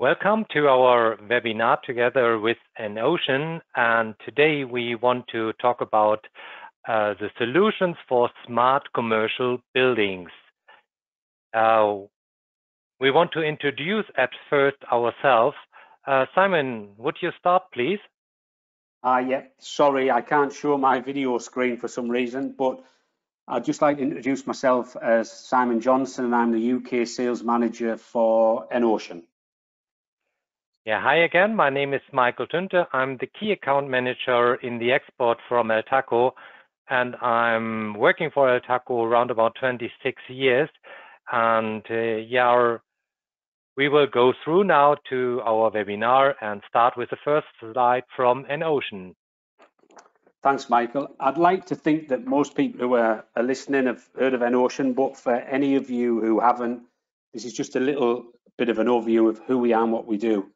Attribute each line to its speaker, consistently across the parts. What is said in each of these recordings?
Speaker 1: Welcome to our webinar together with EnOcean. And today we want to talk about uh, the solutions for smart commercial buildings. Uh, we want to introduce at first ourselves. Uh, Simon, would you start, please?
Speaker 2: Uh, yeah, sorry, I can't show my video screen for some reason, but I'd just like to introduce myself as Simon Johnson, and I'm the UK sales manager for EnOcean.
Speaker 1: Yeah, hi again. My name is Michael Tünte. I'm the key account manager in the export from Eltako, and I'm working for Eltako around about 26 years. And uh, yeah, we will go through now to our webinar and start with the first slide from EnOcean.
Speaker 2: Thanks, Michael. I'd like to think that most people who are, are listening have heard of EnOcean, but for any of you who haven't, this is just a little bit of an overview of who we are and what we do.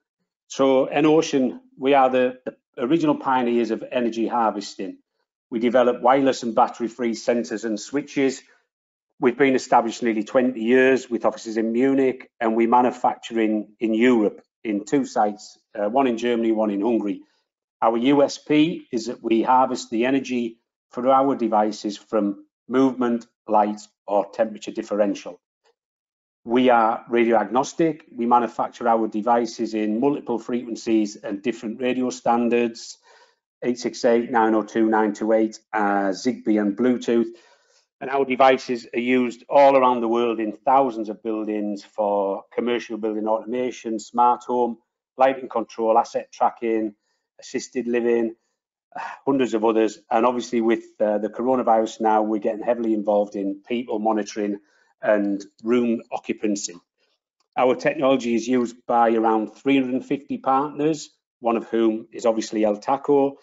Speaker 2: So EnOcean, we are the, the original pioneers of energy harvesting. We develop wireless and battery-free sensors and switches We've been established nearly 20 years with offices in Munich and we manufacture in, in Europe in two sites, uh, one in Germany, one in Hungary. Our USP is that we harvest the energy for our devices from movement, light or temperature differential. We are radio agnostic. We manufacture our devices in multiple frequencies and different radio standards, 868, 902, 928, uh, Zigbee and Bluetooth and our devices are used all around the world in thousands of buildings for commercial building automation, smart home, lighting control, asset tracking, assisted living, hundreds of others. And obviously with uh, the coronavirus now, we're getting heavily involved in people monitoring and room occupancy. Our technology is used by around 350 partners, one of whom is obviously Eltako,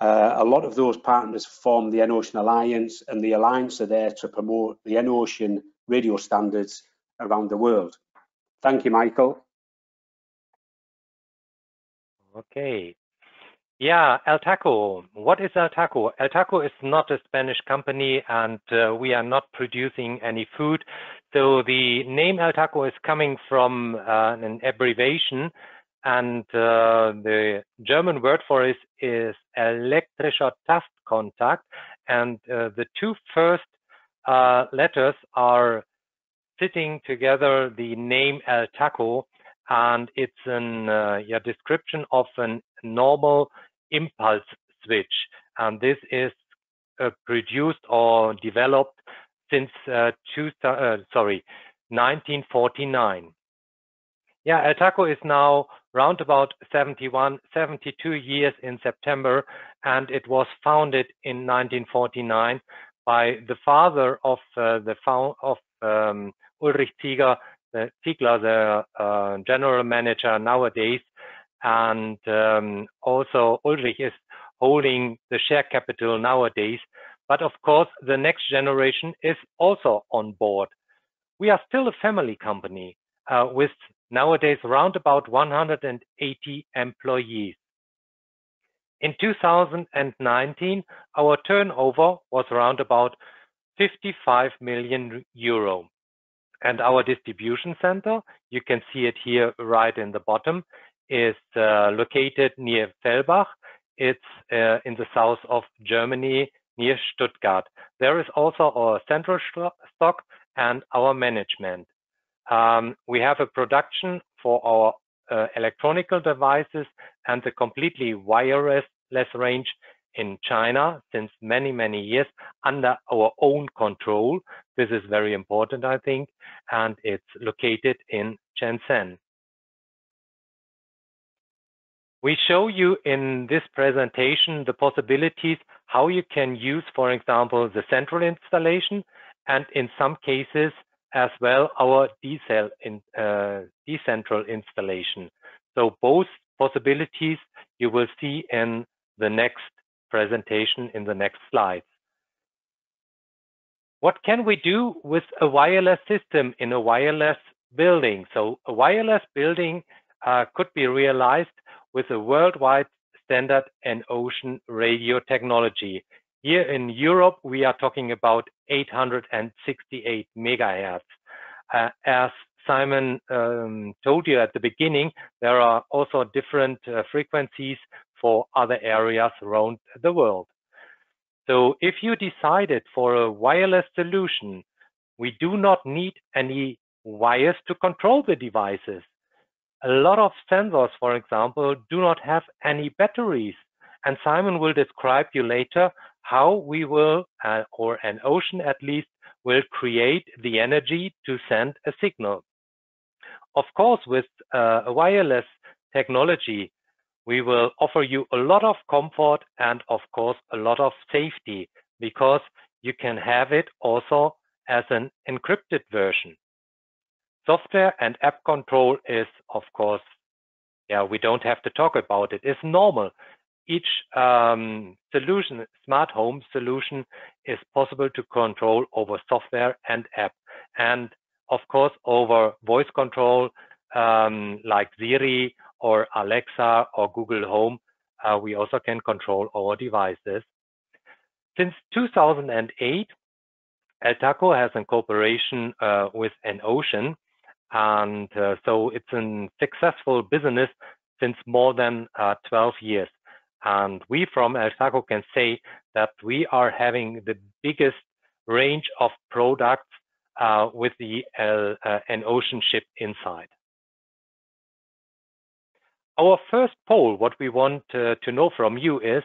Speaker 2: uh, a lot of those partners form the EnOcean Alliance, and the Alliance are there to promote the EnOcean radio standards around the world. Thank you, Michael.
Speaker 1: Okay. Yeah, El Taco. What is El Taco? El Taco is not a Spanish company and uh, we are not producing any food. So the name El Taco is coming from uh, an abbreviation and uh, the German word for it is elektrischer Tastkontakt, and uh, the two first uh, letters are fitting together the name El Taco and it's an uh, yeah, description of a normal impulse switch, and this is uh, produced or developed since uh, two, sorry 1949. Yeah, Eltako is now round about 71, 72 years in September, and it was founded in 1949 by the father of uh, the of um, Ulrich Ziegler, the Ziegler, the uh, general manager nowadays, and um, also Ulrich is holding the share capital nowadays. But of course, the next generation is also on board. We are still a family company uh, with nowadays around about 180 employees. In 2019, our turnover was around about 55 million euro. And our distribution center, you can see it here right in the bottom, is uh, located near Fellbach. It's uh, in the south of Germany, near Stuttgart. There is also our central stock and our management. Um, we have a production for our uh, electronical devices and the completely wireless range in China since many, many years under our own control. This is very important, I think, and it's located in Shenzhen. We show you in this presentation the possibilities how you can use, for example, the central installation and in some cases as well our decel in, uh, decentral installation. So both possibilities you will see in the next presentation in the next slides. What can we do with a wireless system in a wireless building? So a wireless building uh, could be realized with a worldwide standard and EnOcean radio technology. Here in Europe, we are talking about 868 megahertz. Uh, as Simon um, told you at the beginning, there are also different uh, frequencies for other areas around the world. So if you decided for a wireless solution, we do not need any wires to control the devices. A lot of sensors, for example, do not have any batteries. And Simon will describe you later how we will, uh, or EnOcean at least, will create the energy to send a signal. Of course, with uh, a wireless technology, we will offer you a lot of comfort and of course a lot of safety because you can have it also as an encrypted version. Software and app control is of course, yeah, we don't have to talk about it. It's normal. Each um, solution, smart home solution is possible to control over software and app. And of course, over voice control um, like Siri or Alexa or Google Home, uh, we also can control our devices. Since 2008, Eltako has a cooperation uh, with EnOcean, and uh, so it's a successful business since more than uh, 12 years. And we from Eltako can say that we are having the biggest range of products uh, with the uh, EnOcean chip inside. Our first poll, what we want uh, to know from you is,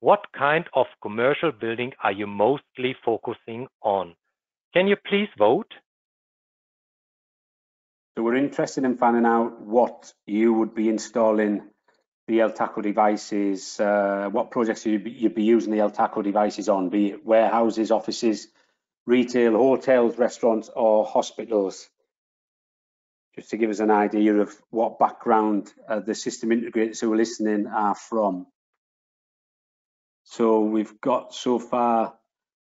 Speaker 1: what kind of commercial building are you mostly focusing on? Can you please vote?
Speaker 2: So we're interested in finding out what you would be installing the Eltako devices, uh, what projects you'd be, you'd be using the Eltako devices on, be it warehouses, offices, retail, hotels, restaurants, or hospitals just to give us an idea of what background uh, the system integrators who are listening are from. So we've got so far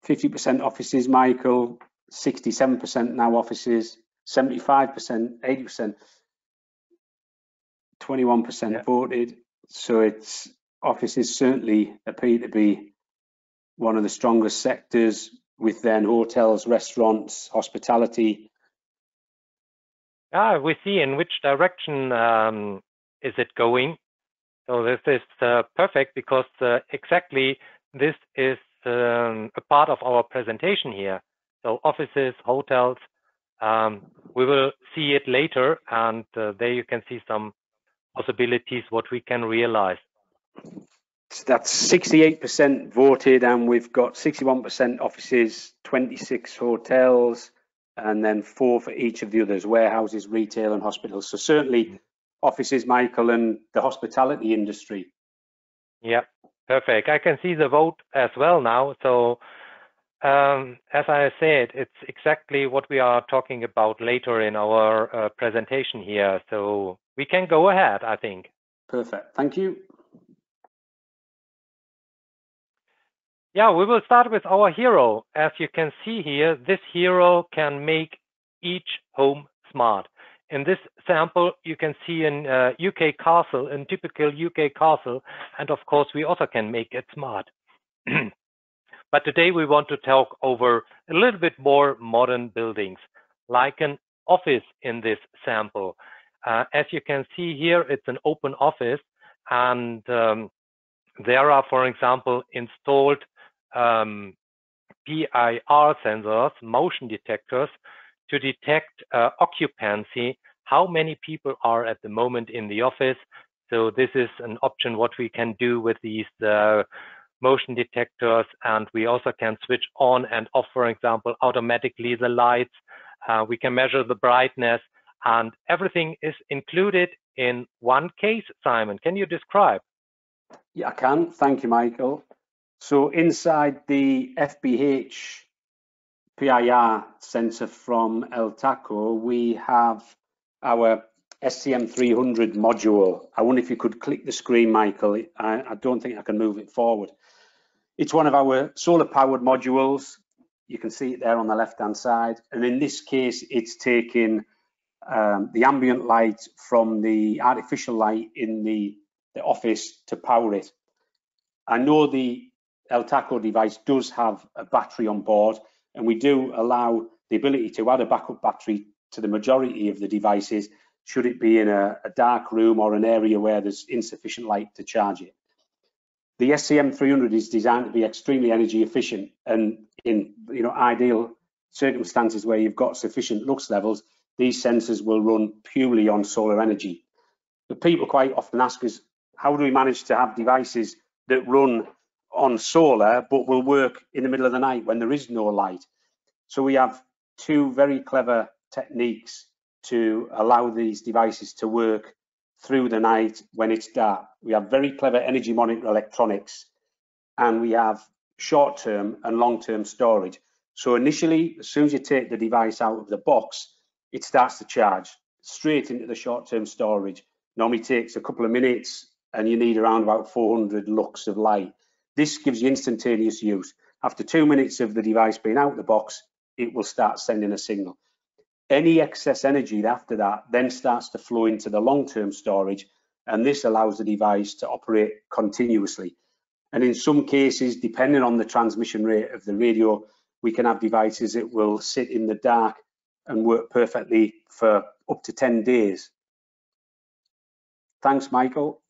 Speaker 2: 50% offices, Michael, 67% now offices, 75%, 80%, 21% yeah. voted. So it's offices certainly appear to be one of the strongest sectors with then hotels, restaurants, hospitality,
Speaker 1: yeah, we see in which direction um, is it going. So this is uh, perfect because uh, exactly this is um, a part of our presentation here. So offices, hotels, um, we will see it later and uh, there you can see some possibilities what we can realize.
Speaker 2: So that's 68% voted and we've got 61% offices, 26 hotels, and then four for each of the others, warehouses, retail and hospitals. So certainly offices, Michael, and the hospitality industry.
Speaker 1: Yeah, perfect. I can see the vote as well now. So um, as I said, it's exactly what we are talking about later in our uh, presentation here. So we can go ahead, I think.
Speaker 2: Perfect. Thank you.
Speaker 1: Yeah, we will start with our hero. As you can see here, this hero can make each home smart. In this sample, you can see an uh, UK castle, a typical UK castle, and of course, we also can make it smart. but today we want to talk over a little bit more modern buildings, like an office in this sample. Uh, as you can see here, it's an open office, and um, there are, for example, installed um, PIR sensors, motion detectors, to detect uh, occupancy, how many people are at the moment in the office. So this is an option what we can do with these uh, motion detectors. And we also can switch on and off, for example, automatically the lights. Uh, we can measure the brightness and everything is included in one case. Simon, can you describe?
Speaker 2: Yeah, I can. Thank you, Michael. So inside the FBH PIR sensor from Eltako, we have our STM300 module. I wonder if you could click the screen, Michael. I, I don't think I can move it forward. It's one of our solar powered modules. You can see it there on the left hand side. And in this case, it's taking um, the ambient light from the artificial light in the, the office to power it. I know the Eltako device does have a battery on board and we do allow the ability to add a backup battery to the majority of the devices should it be in a, a dark room or an area where there's insufficient light to charge it. The STM300 is designed to be extremely energy efficient and in you know ideal circumstances where you've got sufficient lux levels, these sensors will run purely on solar energy. But people quite often ask us, how do we manage to have devices that run on solar but will work in the middle of the night when there is no light? So we have two very clever techniques to allow these devices to work through the night when it's dark. We have very clever energy monitor electronics and we have short-term and long-term storage. So initially, as soon as you take the device out of the box, it starts to charge straight into the short-term storage. Normally takes a couple of minutes and you need around about 400 lux of light. This gives you instantaneous use. After two minutes of the device being out of the box, it will start sending a signal. Any excess energy after that then starts to flow into the long-term storage, and this allows the device to operate continuously. And in some cases, depending on the transmission rate of the radio, we can have devices that will sit in the dark and work perfectly for up to 10 days. Thanks, Michael.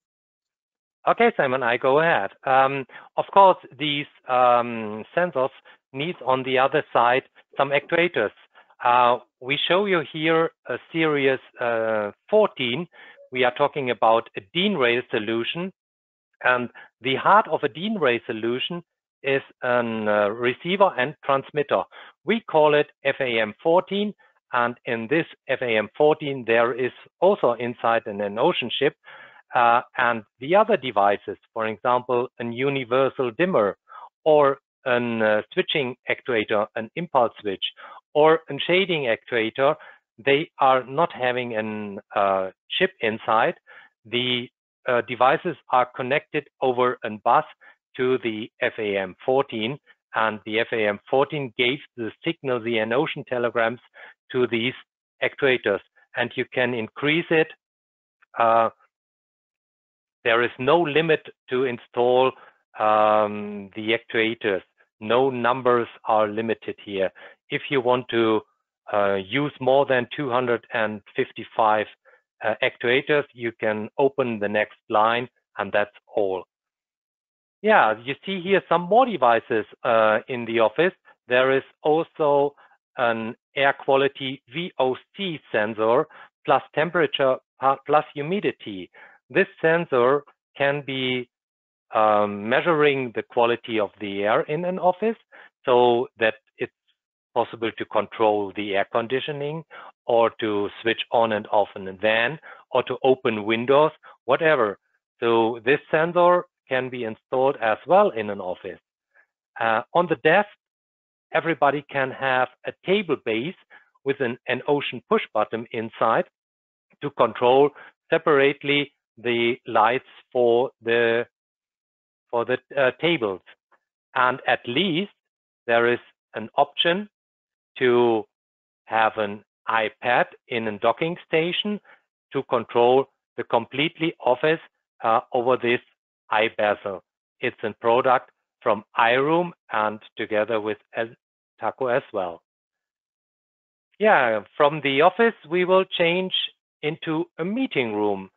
Speaker 1: Okay, Simon, I go ahead. Um, of course, these um, sensors need on the other side some actuators. Uh, we show you here a series uh, 14. We are talking about a DIN rail solution. And the heart of a DIN rail solution is a uh, receiver and transmitter. We call it FAM14. And in this FAM14, there is also inside an EnOcean chip uh, and the other devices, for example, a universal dimmer or a uh, switching actuator, an impulse switch, or a shading actuator, they are not having a uh, chip inside. The uh, devices are connected over a bus to the FAM14, and the FAM14 gave the signal, the EnOcean telegrams, to these actuators, and you can increase it. Uh, there is no limit to install um, the actuators. No numbers are limited here. If you want to uh, use more than 255 uh, actuators, you can open the next line and that's all. Yeah, you see here some more devices uh, in the office. There is also an air quality VOC sensor plus temperature plus humidity. This sensor can be um, measuring the quality of the air in an office so that it's possible to control the air conditioning or to switch on and off in a van or to open windows, whatever. So this sensor can be installed as well in an office. Uh, on the desk, everybody can have a table base with an, ocean push button inside to control separately the lights for the for the uh, tables. And at least there is an option to have an iPad in a docking station to control the completely office uh, over this iBezel. It's a product from iRoom and together with Taco as well. Yeah, from the office, we will change into a meeting room.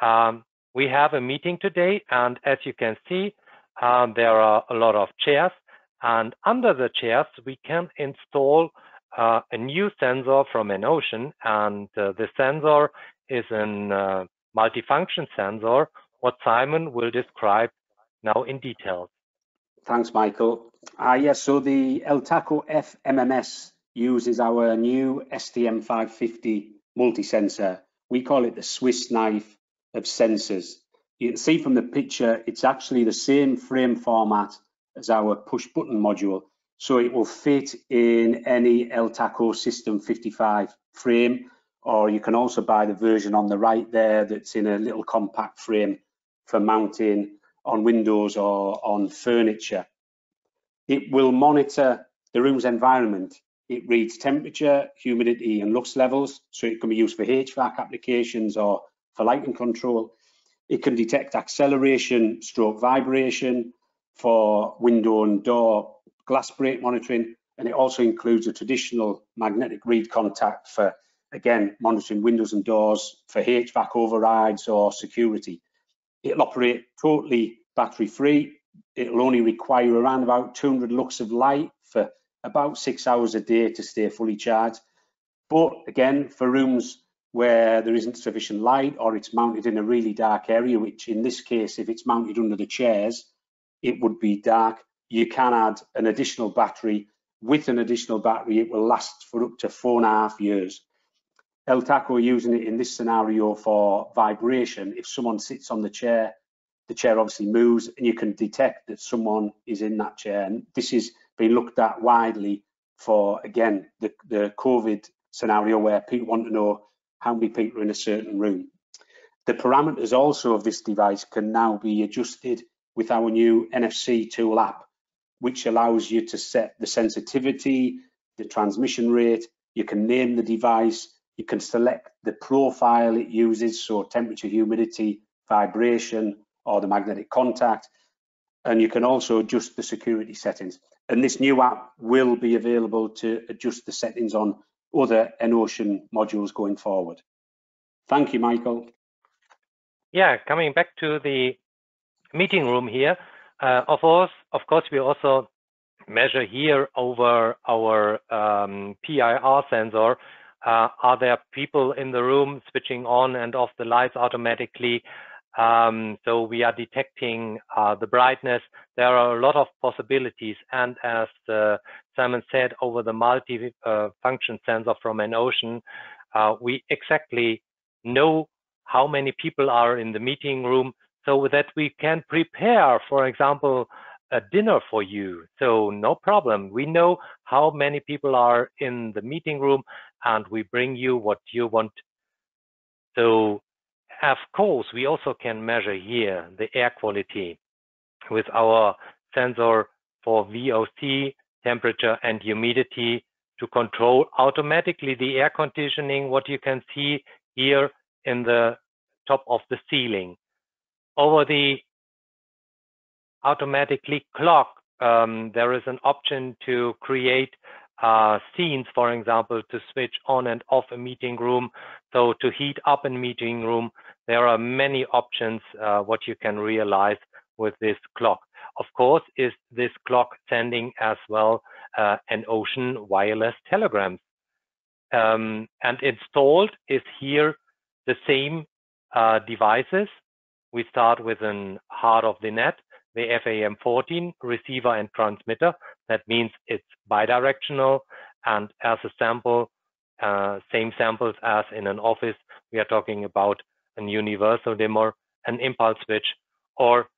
Speaker 1: Um, we have a meeting today, and as you can see, um, there are a lot of chairs. And under the chairs, we can install uh, a new sensor from EnOcean. And uh, the sensor is a uh, multifunction sensor, what Simon will describe now in detail.
Speaker 2: Thanks, Michael. Uh, yes, so the Eltako FMMS uses our new STM550 multi-sensor. We call it the Swiss knife of sensors. You can see from the picture, it's actually the same frame format as our push button module. So it will fit in any Eltako System 55 frame, or you can also buy the version on the right there that's in a little compact frame for mounting on windows or on furniture. It will monitor the room's environment. It reads temperature, humidity and lux levels, so it can be used for HVAC applications or for lighting control. It can detect acceleration stroke vibration for window and door glass break monitoring, and it also includes a traditional magnetic reed contact for again, monitoring windows and doors for HVAC overrides or security. It'll operate totally battery free. It'll only require around about 200 lux of light for about six hours a day to stay fully charged. But again, for rooms where there isn't sufficient light or it's mounted in a really dark area, which in this case, if it's mounted under the chairs, it would be dark. You can add an additional battery. With an additional battery, it will last for up to four and a half years. Eltako are using it in this scenario for vibration. If someone sits on the chair, the chair obviously moves and you can detect that someone is in that chair. And this is being looked at widely for, again, the, the COVID scenario where people want to know how many people are in a certain room. The parameters also of this device can now be adjusted with our new NFC tool app, which allows you to set the sensitivity, the transmission rate, you can name the device, you can select the profile it uses, so temperature, humidity, vibration, or the magnetic contact. And you can also adjust the security settings. And this new app will be available to adjust the settings on other EnOcean modules going forward. Thank you, Michael.
Speaker 1: Yeah, coming back to the meeting room here, uh, of course, of course, we also measure here over our um, PIR sensor uh, are there people in the room switching on and off the lights automatically? Um, so we are detecting uh, the brightness. There are a lot of possibilities. And as uh, Simon said, over the multi-function uh, sensor from EnOcean, uh, we exactly know how many people are in the meeting room so that we can prepare, for example, a dinner for you. So no problem. We know how many people are in the meeting room and we bring you what you want. So of course, we also can measure here the air quality with our sensor for VOC, temperature and humidity to control automatically the air conditioning, what you can see here in the top of the ceiling. Over the automatically clock, um, there is an option to create uh, scenes, for example, to switch on and off a meeting room. So to heat up a meeting room, there are many options uh, what you can realize with this clock. Of course, is this clock sending as well uh, EnOcean wireless telegrams. Um, and installed is here the same uh, devices. We start with an heart of the net the FAM14 receiver and transmitter. That means it's bidirectional and as a sample, uh, same samples as in an office, we are talking about an universal dimmer, an impulse switch, or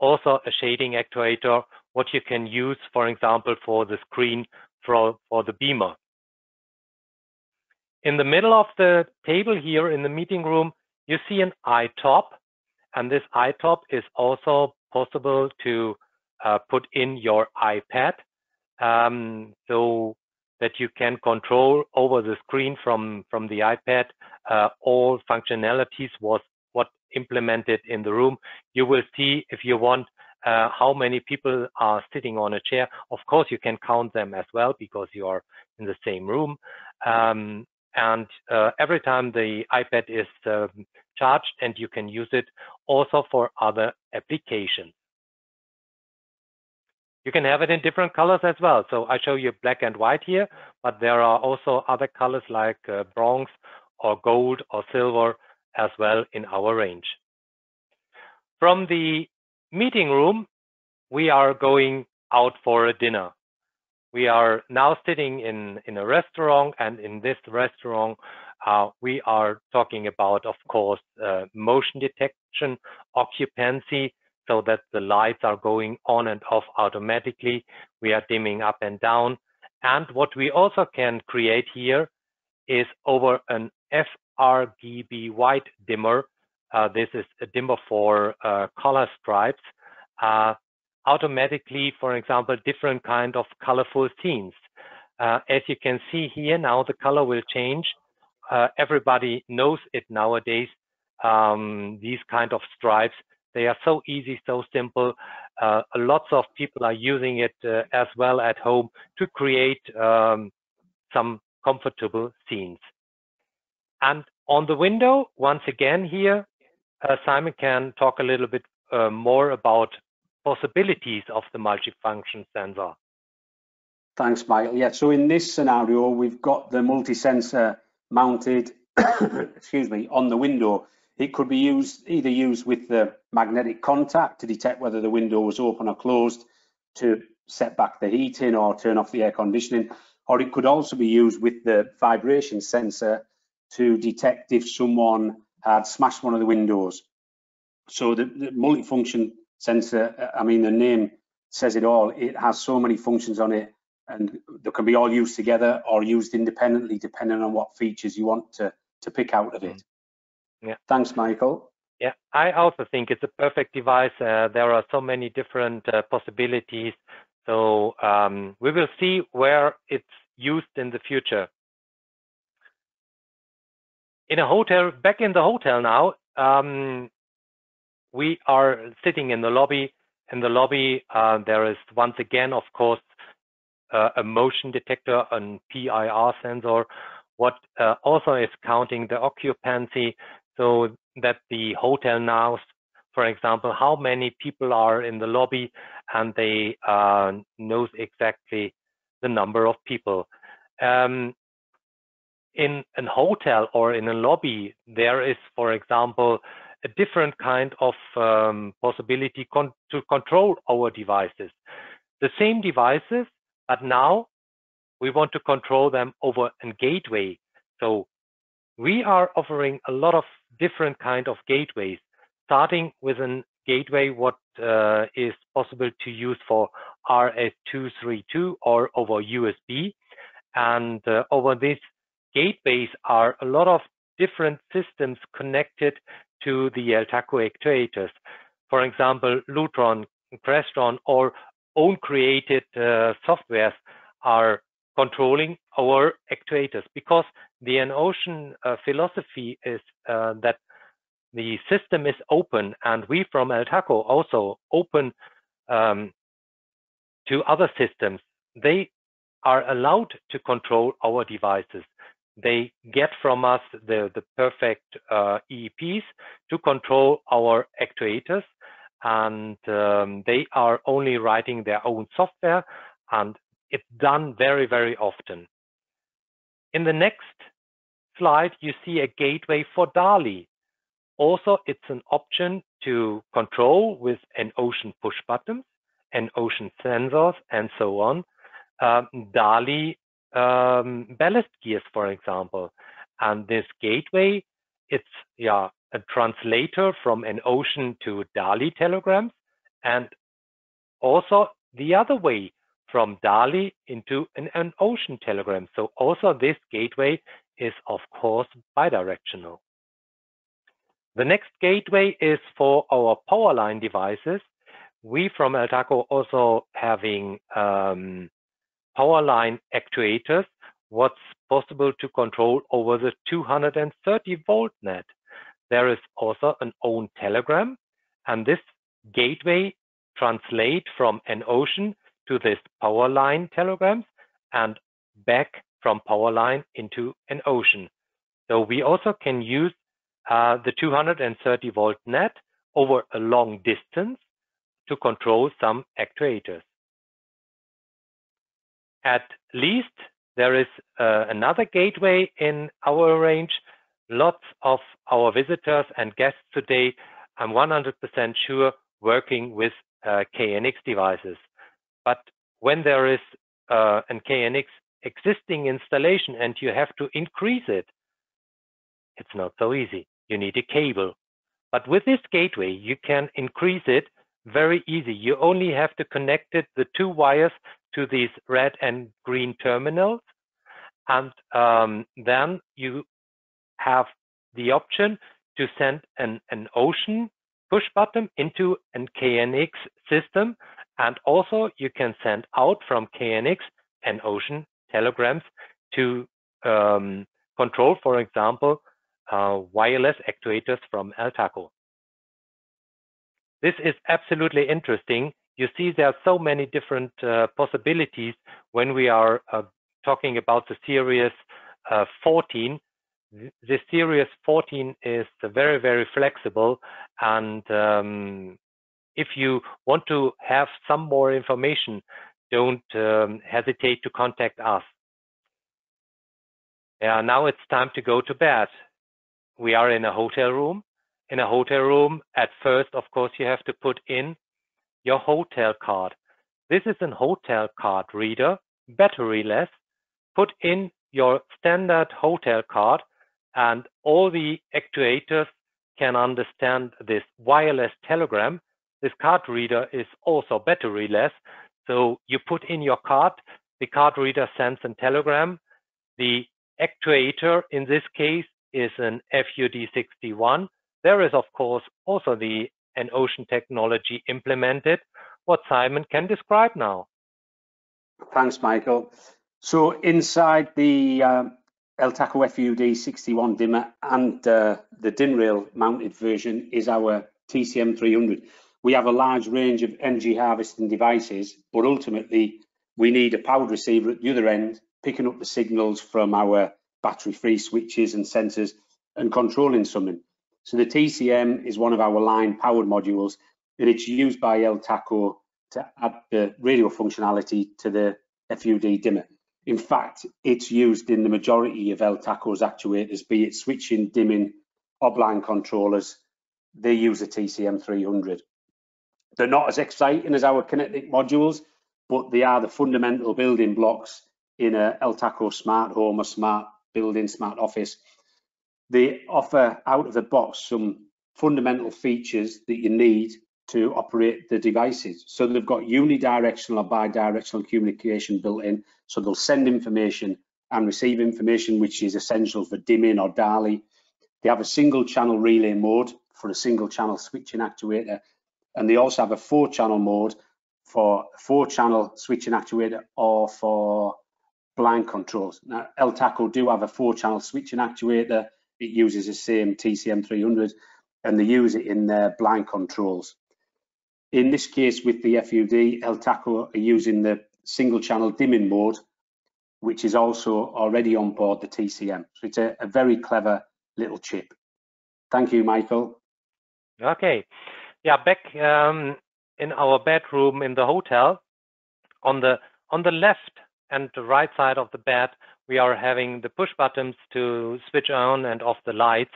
Speaker 1: also a shading actuator, what you can use, for example, for the screen for, for the beamer. In the middle of the table here in the meeting room, you see an iTop, and this iTop is also possible to uh, put in your iPad um, so that you can control over the screen from, from the iPad uh, all functionalities was what implemented in the room. You will see if you want uh, how many people are sitting on a chair. Of course, you can count them as well because you are in the same room. Um, and uh, every time the iPad is um, charged and you can use it also for other applications. You can have it in different colors as well. So I show you black and white here, but there are also other colors like uh, bronze or gold or silver as well in our range. From the meeting room, we are going out for a dinner. We are now sitting in, in a restaurant and in this restaurant, uh, we are talking about, of course, uh, motion detection, occupancy, so that the lights are going on and off automatically. We are dimming up and down. And what we also can create here is over an FRGB white dimmer. Uh, this is a dimmer for uh, color stripes. Uh, automatically, for example, different kind of colorful scenes. Uh, as you can see here now, the color will change. Uh, everybody knows it nowadays. Um, these kind of stripes they are so easy, so simple. Uh, lots of people are using it uh, as well at home to create um, some comfortable scenes. And on the window, once again here, uh, Simon can talk a little bit uh, more about possibilities of the multifunction sensor.
Speaker 2: Thanks, Michael. Yeah, so in this scenario, we've got the multi-sensor mounted, excuse me, on the window. It could be used either used with the magnetic contact to detect whether the window was open or closed to set back the heating or turn off the air conditioning, or it could also be used with the vibration sensor to detect if someone had smashed one of the windows. So the, the multifunction sensor, uh, I mean, the name says it all. It has so many functions on it and they can be all used together or used independently depending on what features you want to, to pick out of it.
Speaker 1: Mm-hmm. Yeah.
Speaker 2: Thanks, Michael.
Speaker 1: Yeah, I also think it's a perfect device. Uh, there are so many different uh, possibilities. So um, we will see where it's used in the future. In a hotel, back in the hotel now, um, we are sitting in the lobby. In the lobby, uh, there is once again, of course, uh, a motion detector, and PIR sensor, what uh, also is counting the occupancy so that the hotel knows, for example, how many people are in the lobby and they uh, knows exactly the number of people. Um, in a hotel or in a lobby, there is, for example, a different kind of um, possibility con to control our devices. The same devices, but now we want to control them over a gateway. So we are offering a lot of different kind of gateways, starting with a gateway what uh, is possible to use for RS232 or over USB. And uh, over this gateways are a lot of different systems connected to the Eltako actuators. For example, Lutron, Crestron, or own created uh, softwares are controlling our actuators because the EnOcean uh, philosophy is uh, that the system is open and we from Eltako also open um, to other systems. They are allowed to control our devices. They get from us the, the perfect uh, EEPs to control our actuators and um, they are only writing their own software and it's done very, very often. In the next slide, you see a gateway for DALI. Also, it's an option to control with EnOcean push buttons, EnOcean sensors, and so on. Um, DALI um, ballast gears, for example. And this gateway, it's yeah a translator from EnOcean to DALI telegrams, and also the other way from DALI into EnOcean telegram. So also this gateway is of course bidirectional. The next gateway is for our power line devices. We from Eltako also having um, power line actuators, what's possible to control over the 230 volt net. There is also an own telegram, and this gateway translate from EnOcean to this power line telegrams and back from power line into EnOcean. So we also can use uh, the 230 volt net over a long distance to control some actuators. At least there is uh, another gateway in our range. Lots of our visitors and guests today, I'm 100% sure, working with uh, KNX devices. But when there is uh, an KNX existing installation and you have to increase it, it's not so easy. You need a cable. But with this gateway, you can increase it very easy. You only have to connect it, the two wires to these red and green terminals. And um, then you have the option to send an, ocean push button into an KNX system. And also you can send out from KNX EnOcean telegrams to um, control, for example, uh, wireless actuators from Eltako. This is absolutely interesting you see there are so many different uh, possibilities when we are uh, talking about the series uh, 14 the series 14 is very, very flexible. And um, if you want to have some more information, don't um, hesitate to contact us. Yeah, now it's time to go to bed. We are in a hotel room. In a hotel room, at first, of course, you have to put in your hotel card. This is an hotel card reader, batteryless. Put in your standard hotel card and all the actuators can understand this wireless telegram. This card reader is also batteryless. So you put in your card, the card reader sends a telegram. The actuator in this case is an FUD61. There is, of course, also the EnOcean technology implemented, what Simon can describe now.
Speaker 2: Thanks, Michael. So inside the um, Eltako FUD 61 dimmer and uh, the DIN-Rail mounted version is our TCM 300. We have a large range of energy harvesting devices, but ultimately we need a powered receiver at the other end, picking up the signals from our battery-free switches and sensors and controlling something. So the TCM is one of our line powered modules and it's used by Eltako to add the radio functionality to the FUD dimmer. In fact, it's used in the majority of Eltako's actuators, be it switching, dimming, obline controllers, they use a TCM300. They're not as exciting as our Kinetic modules, but they are the fundamental building blocks in a Eltako smart home or smart building, smart office. They offer out of the box some fundamental features that you need to operate the devices. So they've got unidirectional or bidirectional communication built in. So they'll send information and receive information, which is essential for dimming or DALI. They have a single channel relay mode for a single channel switching actuator. And they also have a four channel mode for four channel switching actuator or for blind controls. Now, Eltako do have a four channel switching actuator. It uses the same TCM300 and they use it in their blind controls. In this case with the FUD, Eltako are using the single channel dimming mode, which is also already on board the TCM. So it's a, a very clever little chip. Thank you, Michael.
Speaker 1: Okay. Yeah, back um, in our bedroom in the hotel, on the on the left and the right side of the bed, we are having the push buttons to switch on and off the lights.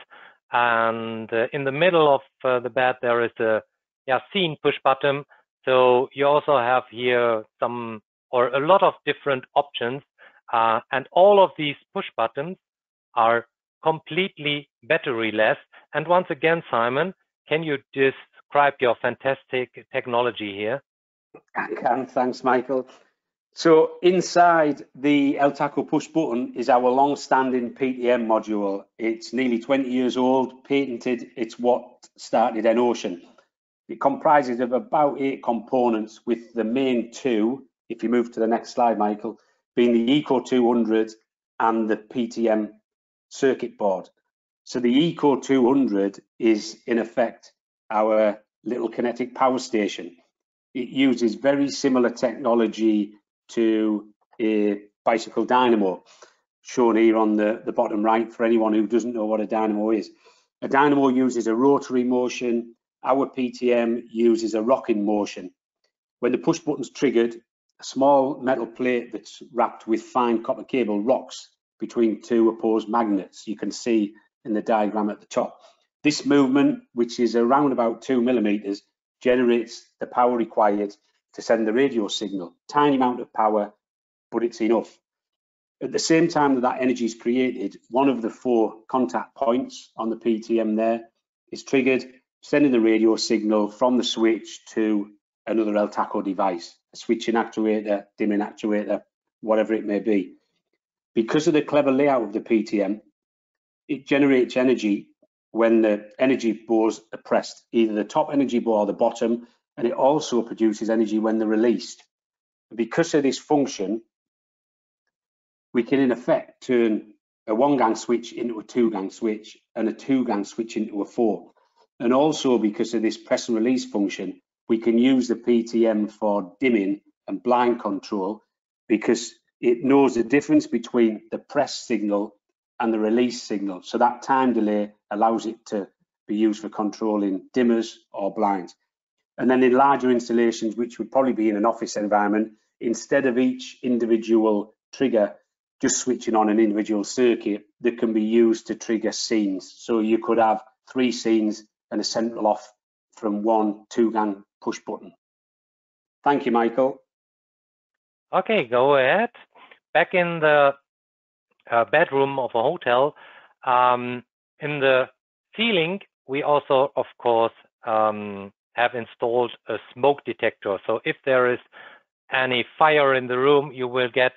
Speaker 1: And uh, in the middle of uh, the bed, there is a yeah, scene push button. So you also have here some or a lot of different options. Uh, and all of these push buttons are completely batteryless. And once again, Simon, can you describe your fantastic technology here?
Speaker 2: I can, thanks, Michael. So inside the Eltako push button is our long-standing PTM module. It's nearly 20 years old, patented. It's what started EnOcean. It comprises of about eight components with the main two, if you move to the next slide, Michael, being the Eco 200 and the PTM circuit board. So the Eco 200 is in effect our little kinetic power station. It uses very similar technology to a bicycle dynamo, shown here on the, the bottom right for anyone who doesn't know what a dynamo is. A dynamo uses a rotary motion our PTM uses a rocking motion. When the push button's triggered, a small metal plate that's wrapped with fine copper cable rocks between two opposed magnets. You can see in the diagram at the top. This movement, which is around about two millimeters, generates the power required to send the radio signal. Tiny amount of power, but it's enough. At the same time that that energy is created, one of the four contact points on the PTM there is triggered sending the radio signal from the switch to another Eltako device, a switching actuator, dimming actuator, whatever it may be. Because of the clever layout of the PTM, it generates energy when the energy bars are pressed, either the top energy bar or the bottom, and it also produces energy when they're released. Because of this function, we can in effect turn a one gang switch into a two gang switch and a two gang switch into a four. And also because of this press and release function, we can use the PTM for dimming and blind control because it knows the difference between the press signal and the release signal. So that time delay allows it to be used for controlling dimmers or blinds. And then in larger installations, which would probably be in an office environment, instead of each individual trigger just switching on an individual circuit that can be used to trigger scenes. So you could have three scenes and a central off from one two-gang push button. Thank you, Michael.
Speaker 1: Okay, go ahead. Back in the uh, bedroom of a hotel, um, in the ceiling, we also, of course, um, have installed a smoke detector. So if there is any fire in the room, you will get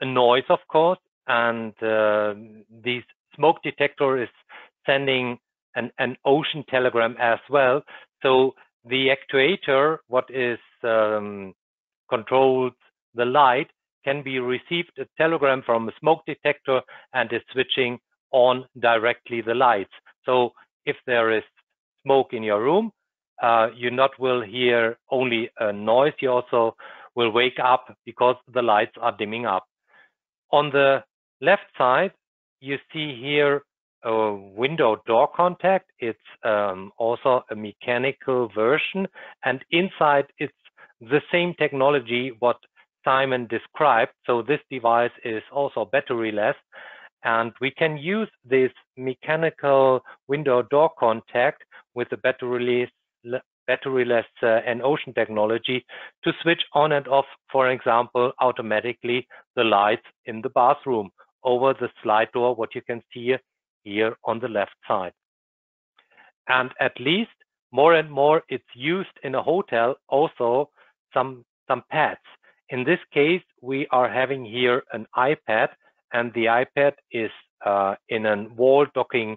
Speaker 1: a noise, of course, and uh, this smoke detector is sending an, EnOcean telegram as well. So the actuator, what is um, controls the light, can be received a telegram from a smoke detector and is switching on directly the lights. So if there is smoke in your room, uh, you not will hear only a noise, you also will wake up because the lights are dimming up. On the left side, you see here a window door contact. It's um, also a mechanical version, and inside it's the same technology what Simon described. So this device is also batteryless, and we can use this mechanical window door contact with the batteryless batteryless uh, EnOcean technology to switch on and off, for example, automatically the lights in the bathroom over the slide door, what you can see here on the left side. And at least more and more it's used in a hotel also some some pads. In this case, we are having here an iPad and the iPad is uh, in a wall docking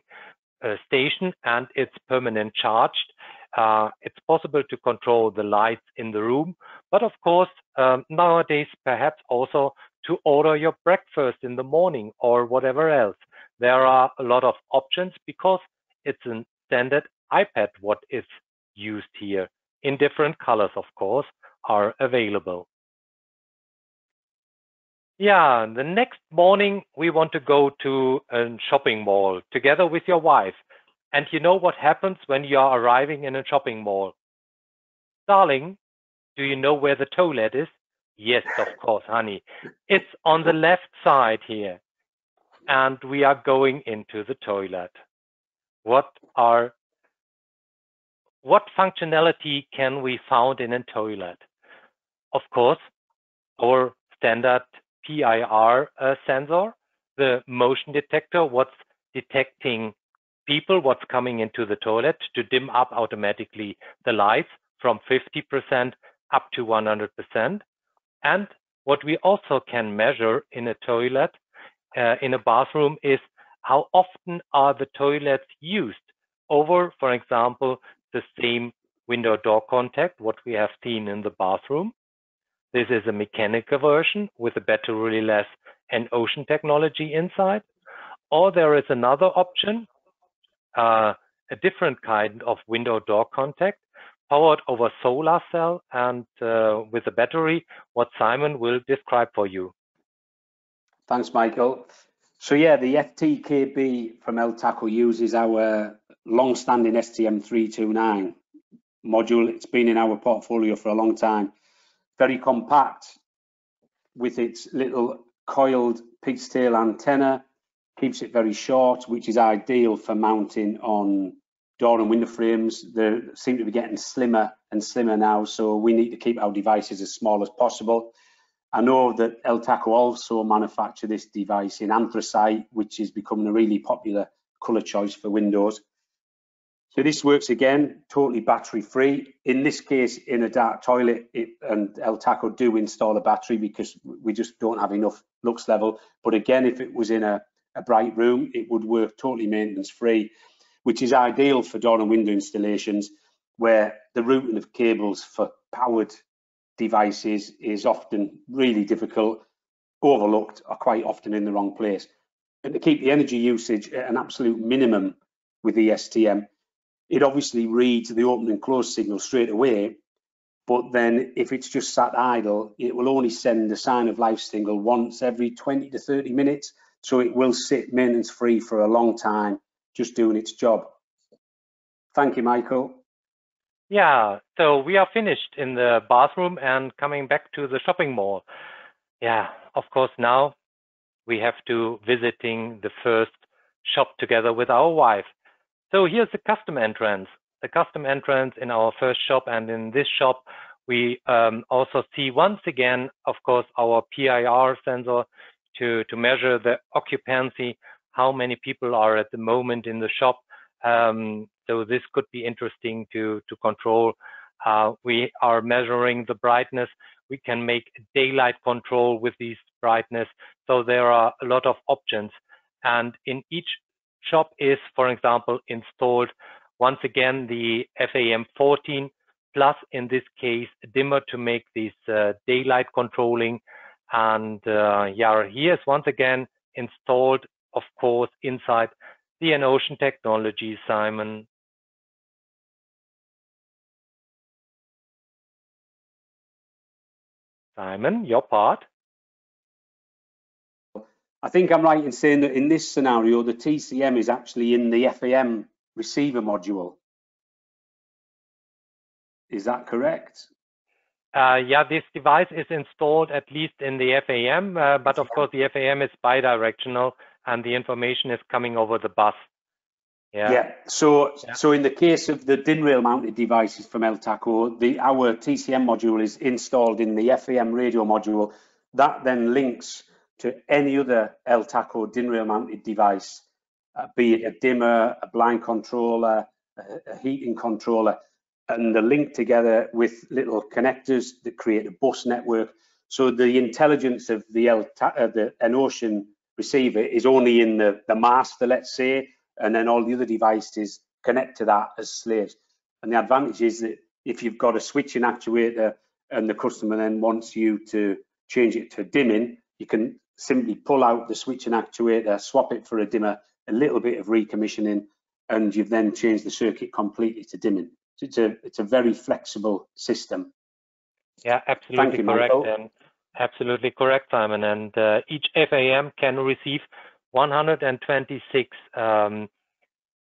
Speaker 1: uh, station and it's permanent charged uh, it's possible to control the lights in the room, but of course, um, nowadays, perhaps also to order your breakfast in the morning or whatever else. There are a lot of options because it's a standard iPad what is used here in different colors, of course, are available. Yeah, the next morning we want to go to a shopping mall together with your wife. And you know what happens when you are arriving in a shopping mall? Darling, do you know where the toilet is? Yes, of course, honey. It's on the left side here. And we are going into the toilet. What are what functionality can we found in a toilet? Of course, our standard PIR uh, sensor, the motion detector, what's detecting people what's coming into the toilet to dim up automatically the lights from 50% up to 100%. And what we also can measure in a toilet, uh, in a bathroom is how often are the toilets used over, for example, the same window door contact, what we have seen in the bathroom. This is a mechanical version with a batteryless EnOcean technology inside. Or there is another option uh, a different kind of window door contact powered over solar cell and uh, with a battery, what Simon will describe for you.
Speaker 2: Thanks, Michael. So yeah, the FTKB from Eltako uses our long-standing STM329 module. It's been in our portfolio for a long time. Very compact with its little coiled pig's tail antenna keeps it very short, which is ideal for mounting on door and window frames. They seem to be getting slimmer and slimmer now, so we need to keep our devices as small as possible. I know that Eltako also manufacture this device in anthracite, which is becoming a really popular color choice for windows. So this works again, totally battery free. In this case, in a dark toilet, it, and Eltako do install a battery because we just don't have enough lux level. But again, if it was in a a bright room, it would work totally maintenance free, which is ideal for door and window installations where the routing of cables for powered devices is often really difficult, overlooked, or quite often in the wrong place. And to keep the energy usage at an absolute minimum with the STM, it obviously reads the open and close signal straight away. But then if it's just sat idle, it will only send the sign of life signal once every 20 to 30 minutes so it will sit maintenance free for a long time, just doing its job. Thank you, Michael.
Speaker 1: Yeah, so we are finished in the bathroom and coming back to the shopping mall. Yeah, of course, now we have to visiting the first shop together with our wife. So here's the custom entrance, the custom entrance in our first shop. And in this shop, we um, also see once again, of course, our PIR sensor to, to measure the occupancy, how many people are at the moment in the shop. Um, so this could be interesting to, to control. Uh, we are measuring the brightness. We can make daylight control with these brightness. So there are a lot of options. And in each shop is, for example, installed once again the FAM14 plus in this case dimmer to make this uh, daylight controlling. And uh, yeah here's once again installed of course inside the Ocean technology Simon. Simon your part
Speaker 2: I think I'm right in saying that in this scenario, the TCM is actually in the FAM receiver module. Is that correct?
Speaker 1: Uh, yeah, this device is installed at least in the FAM, uh, but of course the FAM is bidirectional and the information is coming over the bus.
Speaker 2: Yeah. Yeah. So, yeah. so in the case of the DIN rail mounted devices from Eltako, the our TCM module is installed in the FAM radio module. That then links to any other Eltako DIN rail mounted device, uh, be it a dimmer, a blind controller, a, a heating controller, and they're linked together with little connectors that create a bus network. So the intelligence of the, El, uh, the EnOcean receiver is only in the, the master, let's say, and then all the other devices connect to that as slaves. And the advantage is that if you've got a switching actuator and the customer then wants you to change it to dimming, you can simply pull out the switch and actuator, swap it for a dimmer, a little bit of recommissioning, and you've then changed the circuit completely to dimming. So it's a it's a very flexible system.
Speaker 1: Yeah, absolutely you, correct. And absolutely correct, Simon. And uh, each FAM can receive 126 um,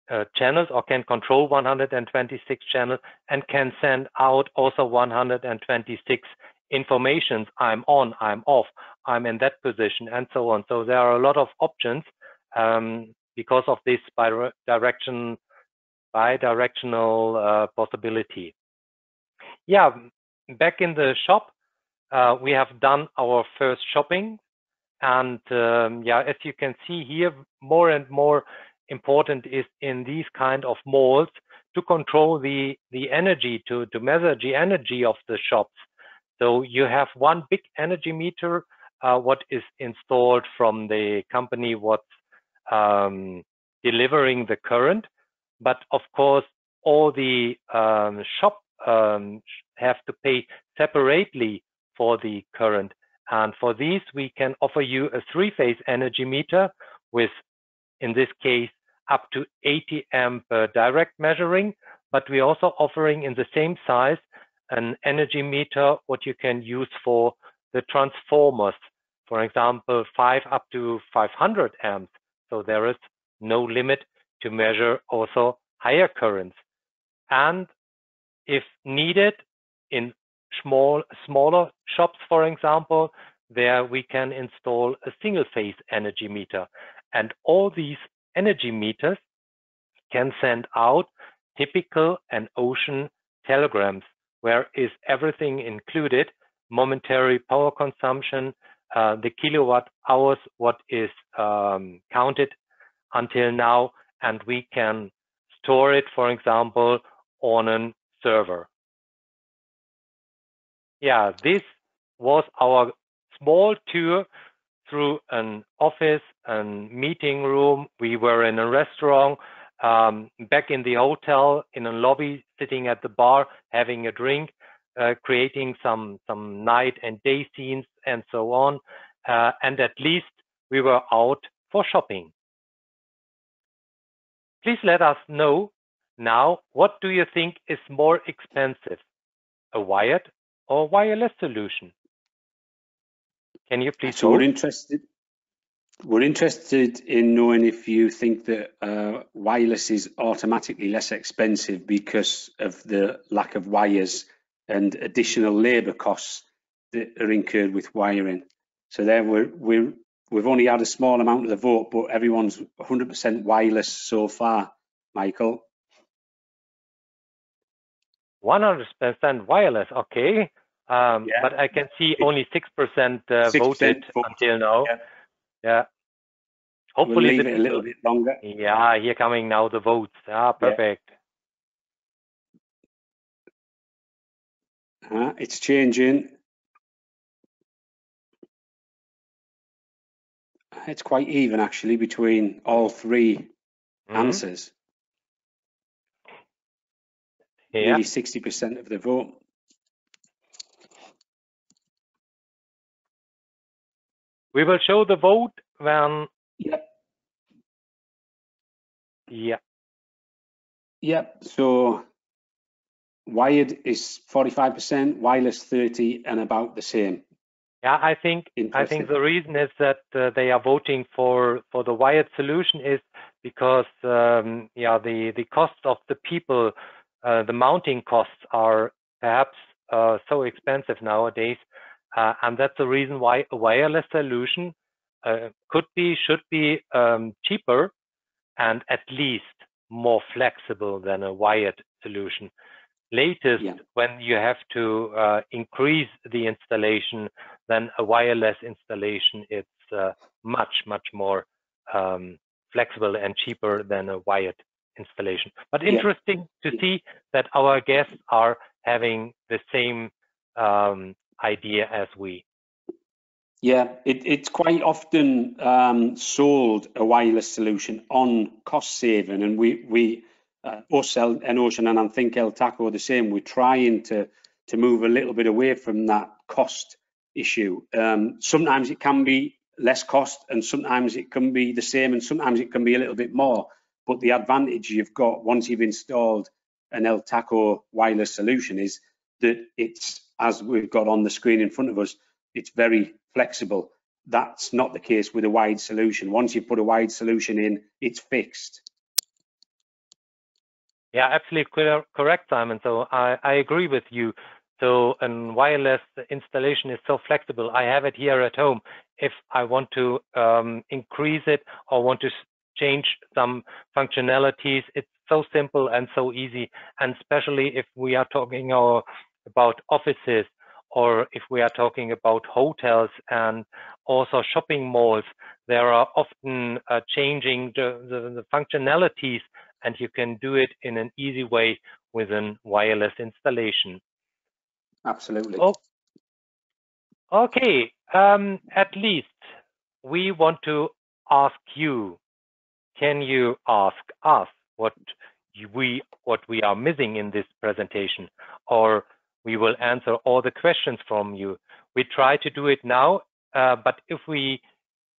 Speaker 1: uh, channels or can control 126 channels and can send out also 126 informations. I'm on, I'm off, I'm in that position, and so on. So there are a lot of options um, because of this bi-direction, bi-directional uh, possibility. Yeah, back in the shop, uh, we have done our first shopping, and um, yeah, as you can see here, more and more important is in these kind of malls to control the the energy to to measure the energy of the shops so you have one big energy meter, uh, what is installed from the company, what's um, delivering the current. But of course, all the um, shop um, have to pay separately for the current. And for these, we can offer you a three-phase energy meter with, in this case, up to 80 amp uh, direct measuring, but we're also offering in the same size an energy meter, what you can use for the transformers. For example, 5 up to 500 amps. So there is no limit to measure also higher currents. And if needed in small, smaller shops, for example, there we can install a single phase energy meter. And all these energy meters can send out typical and ocean telegrams where is everything included, momentary power consumption, uh, the kilowatt hours, what is um, counted until now, and we can store it, for example, on a server. Yeah, this was our small tour through an office and meeting room. We were in a restaurant um, back in the hotel in a lobby, sitting at the bar, having a drink, uh, creating some some night and day scenes and so on. Uh, and at least we were out for shopping. Please let us know now what do you think is more expensive, a wired or wireless solution? Can you please?
Speaker 2: So we're interested. we're interested in knowing if you think that uh, wireless is automatically less expensive because of the lack of wires and additional labour costs that are incurred with wiring. So there we're, we're, we've only had a small amount of the vote, but everyone's 100% wireless so far, Michael.
Speaker 1: 100% wireless, okay. Um, yeah. But I can see only 6% uh, 6 voted until now. Yeah. yeah.
Speaker 2: Hopefully, we'll leave it a little bit longer.
Speaker 1: Yeah, here coming now the votes. Ah, perfect.
Speaker 2: Yeah. Uh, it's changing. It's quite even actually between all 3 mm -hmm. answers. Yeah. Nearly 60% of the vote.
Speaker 1: We will show the vote when.
Speaker 2: Yep.
Speaker 1: Yeah.
Speaker 2: Yep. So wired is 45%, wireless 30, and about the same.
Speaker 1: Yeah, I think I think the reason is that uh, they are voting for for the wired solution is because um, yeah the the cost of the people uh, the mounting costs are perhaps uh, so expensive nowadays uh, and that's the reason why a wireless solution uh, could be, should be um, cheaper and at least more flexible than a wired solution. Latest, yeah. when you have to uh, increase the installation, then a wireless installation it's uh, much, much more um, flexible and cheaper than a wired installation. But interesting yeah. to see that our guests are having the same um, idea as we.
Speaker 2: Yeah, it, it's quite often um, sold a wireless solution on cost saving, and we we uh, us Ocean and I think Eltako are the same. We're trying to to move a little bit away from that cost issue. Um, sometimes it can be less cost, and sometimes it can be the same, and sometimes it can be a little bit more. But the advantage you've got once you've installed an Eltako wireless solution is that it's as we've got on the screen in front of us, it's very flexible. That's not the case with a wide solution. Once you put a wide solution in, it's fixed.
Speaker 1: Yeah, absolutely correct, Simon. So I, I agree with you. So a wireless installation is so flexible. I have it here at home. If I want to um, increase it or want to change some functionalities, it's so simple and so easy. And especially if we are talking our about offices or if we are talking about hotels and also shopping malls, there are often uh, changing the, the, the, functionalities and you can do it in an easy way with a wireless installation.
Speaker 2: Absolutely.
Speaker 1: Oh, okay, um, at least we want to ask you, can you ask us what we what we are missing in this presentation or we will answer all the questions from you. We try to do it now, uh, but if we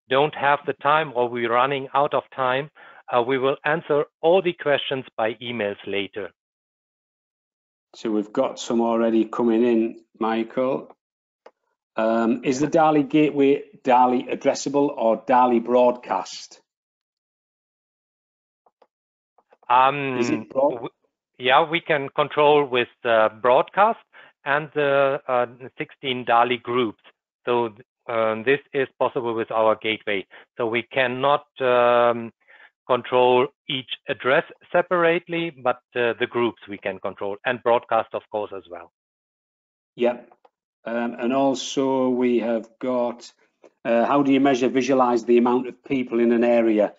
Speaker 1: don't have the time or we're running out of time, we will answer all the questions by emails later.
Speaker 2: So we've got some already coming in, Michael. Um, is the DALI gateway DALI addressable or DALI broadcast?
Speaker 1: Um, is it broad? Yeah, we can control with uh, broadcast and the uh, 16 DALI groups. So um, this is possible with our gateway. So we cannot um, control each address separately, but uh, the groups we can control and broadcast, of course, as well.
Speaker 2: Yep. Um, and also we have got, uh, how do you measure, visualize the amount of people in an area?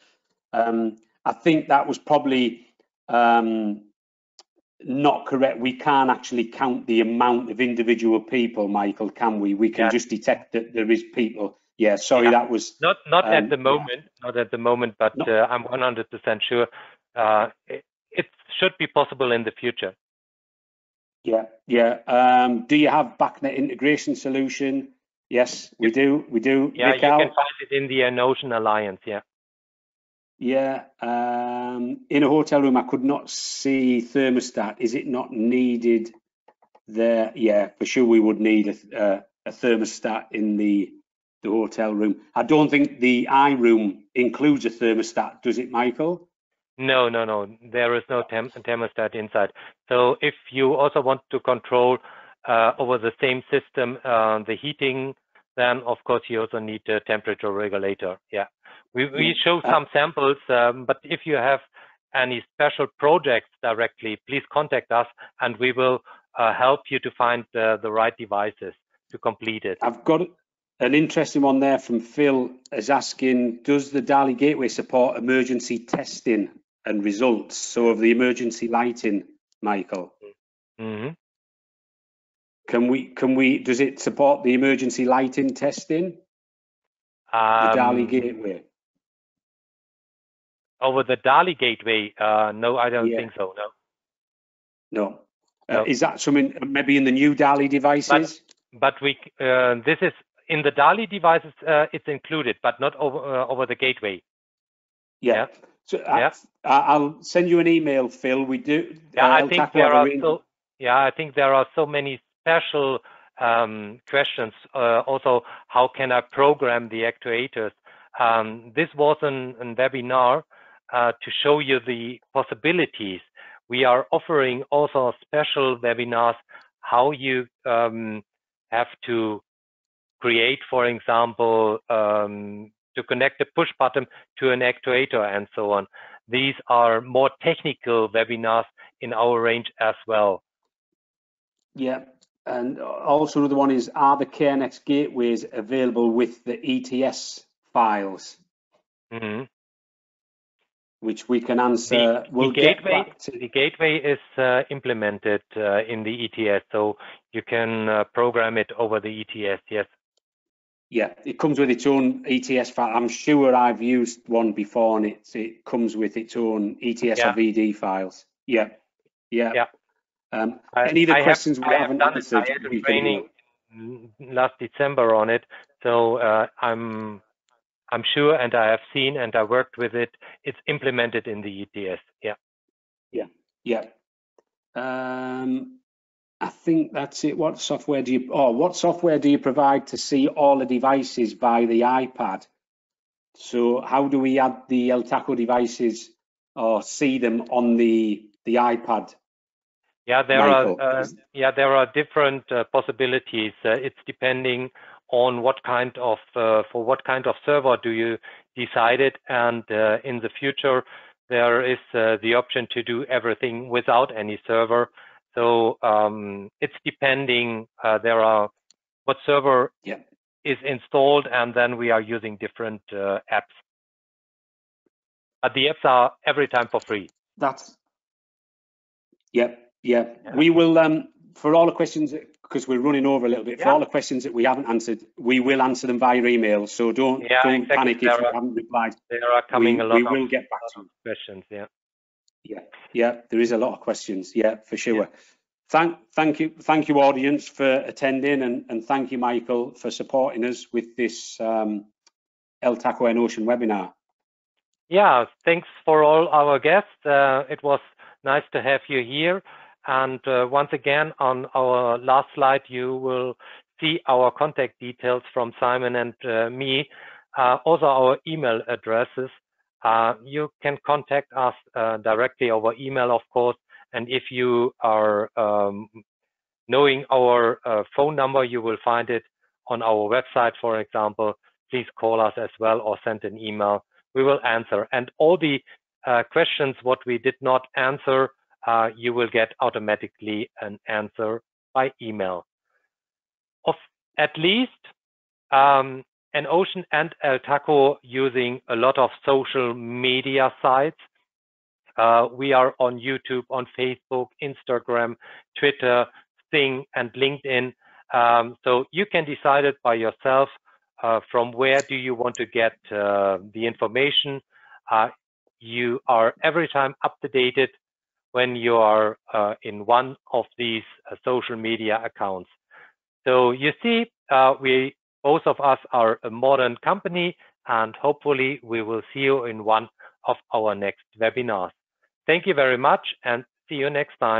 Speaker 2: Um, I think that was probably um, not correct. We can't actually count the amount of individual people, Michael, can we? We can yeah. just detect that there is people. Yeah, sorry, yeah. that was
Speaker 1: not not um, at the moment, yeah. not at the moment, but uh, I'm 100% sure uh, it, it, should be possible in the future.
Speaker 2: Yeah, yeah. Um, do you have BACnet integration solution? Yes, we do. We do.
Speaker 1: Yeah, Nick you out. can find it in the EnOcean Alliance. Yeah.
Speaker 2: Yeah, um, in a hotel room, I could not see thermostat. Is it not needed there? Yeah, for sure, we would need a, uh, a thermostat in the the hotel room. I don't think the iRoom includes a thermostat, does it, Michael?
Speaker 1: No, no, no. There is no tem thermostat inside. So if you also want to control uh, over the same system uh, the heating, then of course you also need a temperature regulator. Yeah, we we show uh, some samples, um, but if you have any special projects directly, please contact us and we will uh, help you to find uh, the right devices to complete it.
Speaker 2: I've got an interesting one there from Phil is asking, does the DALI Gateway support emergency testing and results? So of the emergency lighting, Michael. Mm -hmm. Can we, can we, does it support the emergency lighting testing? Um, the DALI Gateway?
Speaker 1: Over the DALI Gateway? Uh, no, I don't yeah. think so, no.
Speaker 2: No. Uh, no. Is that something maybe in the new DALI devices?
Speaker 1: But, but we, uh, this is in the DALI devices, uh, it's included, but not over uh, over the gateway.
Speaker 2: Yeah. yeah. So uh, yeah. I, will send you an email, Phil. We do.
Speaker 1: Yeah, uh, I think there are so. Yeah, I think there are so many special um, questions. Uh, also, how can I program the actuators? Um, this was an, an webinar uh, to show you the possibilities. We are offering also special webinars how you um, have to create, for example, um, to connect a push button to an actuator and so on. These are more technical webinars in our range as well.
Speaker 2: Yeah, and also another one is, are the KNX gateways available with the ETS files? Mm -hmm. Which we can answer.
Speaker 1: The, we'll the gateway, to... the gateway is uh, implemented uh, in the ETS, so you can uh, program it over the ETS. Yes.
Speaker 2: Yeah, it comes with its own ETS file. I'm sure I've used one before, and it it comes with its own ETS yeah. or VD files. Yeah, yeah.
Speaker 1: yeah.
Speaker 2: Um, I, any of the I questions have, we I haven't have answered?
Speaker 1: I had a training last December on it, so uh, I'm I'm sure, and I have seen, and I worked with it. It's implemented in the ETS. Yeah.
Speaker 2: Yeah. Yeah. Um, I think that's it. What software do you, oh, what software do you provide to see all the devices by the iPad? So how do we add the Eltako devices or see them on the the iPad?
Speaker 1: Yeah, there Michael? are uh, yeah there are different uh, possibilities. Uh, it's depending on what kind of uh, for what kind of server do you decide it, and uh, in the future there is uh, the option to do everything without any server. So um, it's depending. Uh, there are what server yeah. is installed, and then we are using different uh, apps. But the apps are every time for free.
Speaker 2: That's yeah, yeah. yeah. We will um, for all the questions because we're running over a little bit. Yeah. For all the questions that we haven't answered, we will answer them via email. So don't yeah, don't exactly. panic there if are, you haven't replied.
Speaker 1: There are coming
Speaker 2: we,
Speaker 1: a lot.
Speaker 2: We will get back to
Speaker 1: questions. Yeah.
Speaker 2: Yeah, yeah, there is a lot of questions. Yeah, for sure. Yeah. Thank, thank you, thank you, audience, for attending, and, and thank you, Michael, for supporting us with this um, Eltako and Ocean webinar.
Speaker 1: Yeah, thanks for all our guests. Uh, it was nice to have you here. And uh, once again, on our last slide, you will see our contact details from Simon and uh, me, uh, also our email addresses. Uh, you can contact us uh, directly over email, of course. And if you are um, knowing our uh, phone number, you will find it on our website, for example. Please call us as well or send an email. We will answer. And all the uh, questions what we did not answer, uh, you will get automatically an answer by email. Of at least um, EnOcean and Eltako using a lot of social media sites. Uh, we are on YouTube, on Facebook, Instagram, Twitter, Xing, and LinkedIn. Um, so you can decide it by yourself uh, from where do you want to get uh, the information. Uh, you are every time up to date when you are uh, in one of these uh, social media accounts. So you see, we both of us are a modern company and hopefully we will see you in one of our next webinars. Thank you very much and see you next time.